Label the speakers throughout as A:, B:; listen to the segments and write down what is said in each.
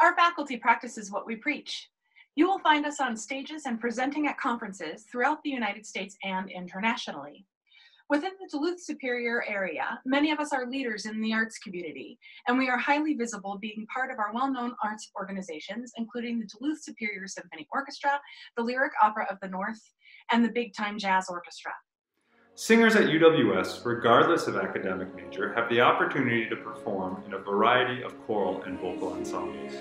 A: Our faculty practices what we preach. You will find us on stages and presenting at conferences throughout the United States and internationally. Within the Duluth Superior area, many of us are leaders in the arts community, and we are highly visible being part of our well-known arts organizations, including the Duluth Superior Symphony Orchestra, the Lyric Opera of the North, and the Big Time Jazz Orchestra.
B: Singers at UWS, regardless of academic major, have the opportunity to perform in a variety of choral and vocal ensembles.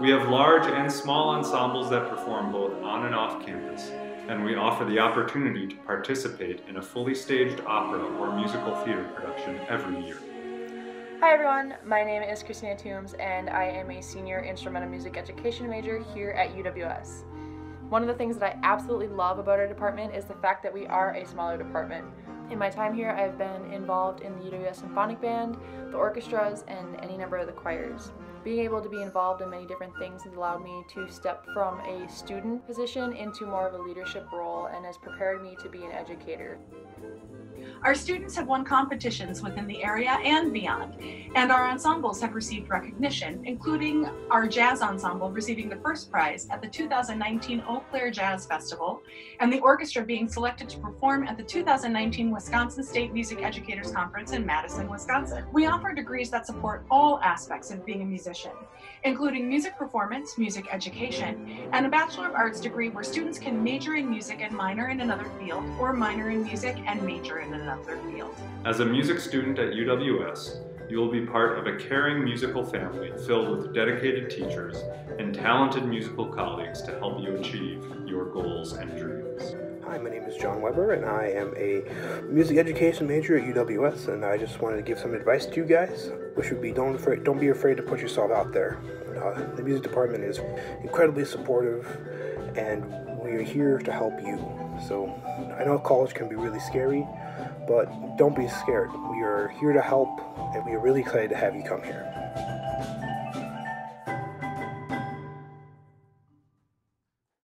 B: We have large and small ensembles that perform both on and off campus, and we offer the opportunity to participate in a fully staged opera or musical theater production every year.
C: Hi everyone, my name is Christina Toombs and I am a senior instrumental music education major here at UWS. One of the things that I absolutely love about our department is the fact that we are a smaller department. In my time here, I've been involved in the UWS Symphonic Band, the orchestras, and any number of the choirs. Being able to be involved in many different things has allowed me to step from a student position into more of a leadership role and has prepared me to be an educator.
A: Our students have won competitions within the area and beyond, and our ensembles have received recognition, including our jazz ensemble receiving the first prize at the 2019 Eau Claire Jazz Festival, and the orchestra being selected to perform at the 2019 Wisconsin State Music Educators Conference in Madison, Wisconsin. We offer degrees that support all aspects of being a musician, including music performance, music education, and a Bachelor of Arts degree where students can major in music and minor in another field, or minor in music and major in another field.
B: As a music student at UWS, you will be part of a caring musical family filled with dedicated teachers and talented musical colleagues to help you achieve your goals and dreams.
D: Hi, my name is John Weber, and I am a music education major at UWS. And I just wanted to give some advice to you guys, which would be don't afraid, don't be afraid to put yourself out there. Uh, the music department is incredibly supportive, and we are here to help you. So I know college can be really scary, but don't be scared. We are here to help, and we are really excited to have you come here.